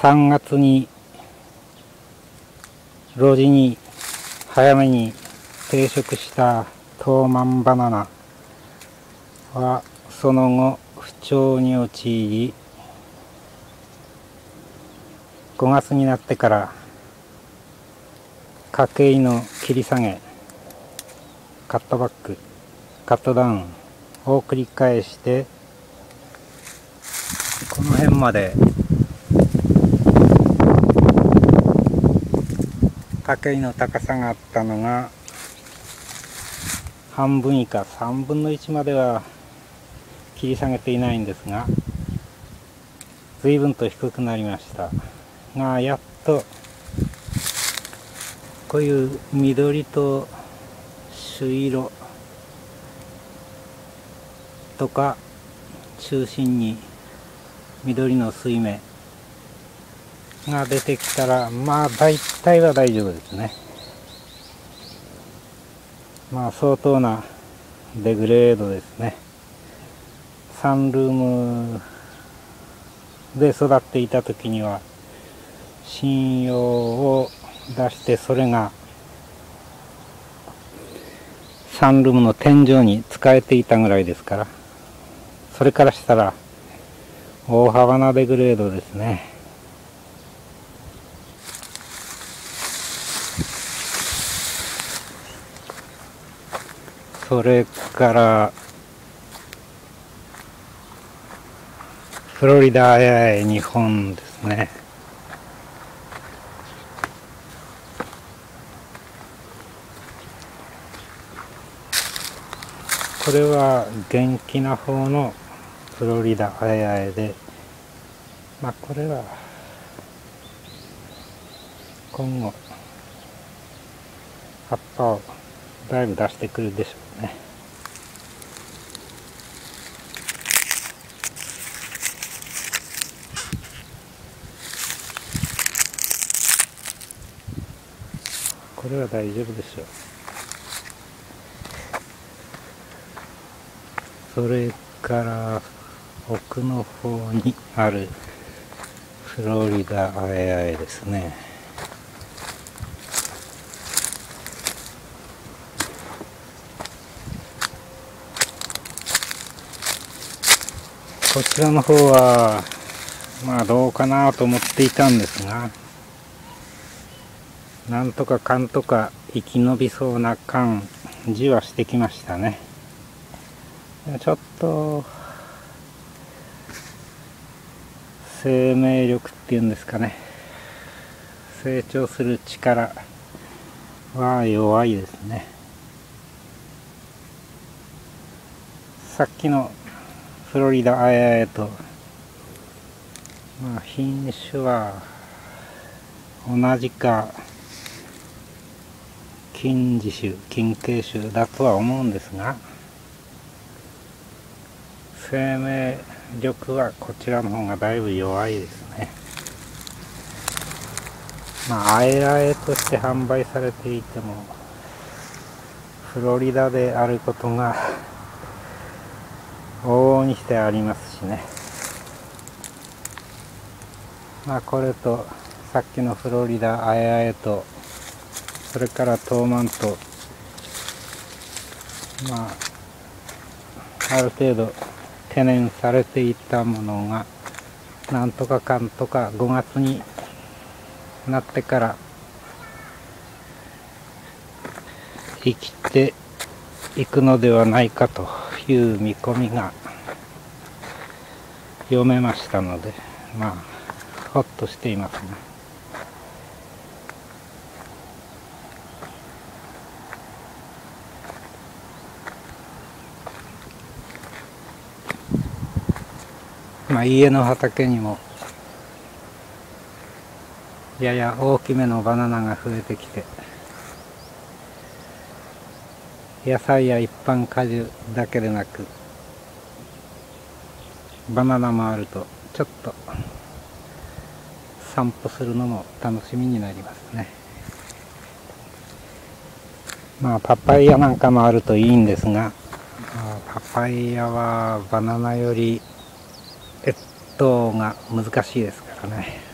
3月に路地に早めに定食したトーマンバナナはその後不調に陥り5月になってから家計の切り下げカットバックカットダウンを繰り返してこの辺まで家計の高さがあったのが半分以下3分の1までは切り下げていないんですが随分と低くなりました。がやっとこういう緑と朱色とか中心に緑の水面が出てきたらまあ大体は大丈夫ですね。まあ相当なデグレードですね。サンルームで育っていた時には信用を出してそれがサンルームの天井に使えていたぐらいですからそれからしたら大幅なデグレードですね。それからフロリダへ日本ですね。これは元気な方のフロリダあやえでまあこれは今後葉っぱをだいぶ出してくるでしょうね。これは大丈夫でしょう。それから奥の方にあるフロリダアエアエですね。こちらの方はまあどうかなと思っていたんですがなんとかかんとか生き延びそうな感じはしてきましたね。ちょっと生命力っていうんですかね。成長する力は弱いですね。さっきのフロリダアヤエと、まあ、品種は同じか金字種金慶種だとは思うんですが生命力はこちらの方がだいぶ弱いですね。まああえあえとして販売されていてもフロリダであることが往々にしてありますしね。まあこれとさっきのフロリダあえあえとそれからトーマンとまあある程度懸念されていたものがなんとかかんとか5月になってから生きていくのではないかと。いう見込みが読めましたのでまあほっとしていますね。まあ、家の畑にもやや大きめのバナナが増えてきて野菜や一般果樹だけでなくバナナもあるとちょっと散歩するのも楽しみになりますね。まあパパイヤなんかもあるといいんですがパパイヤはバナナより越冬が難しいですからね。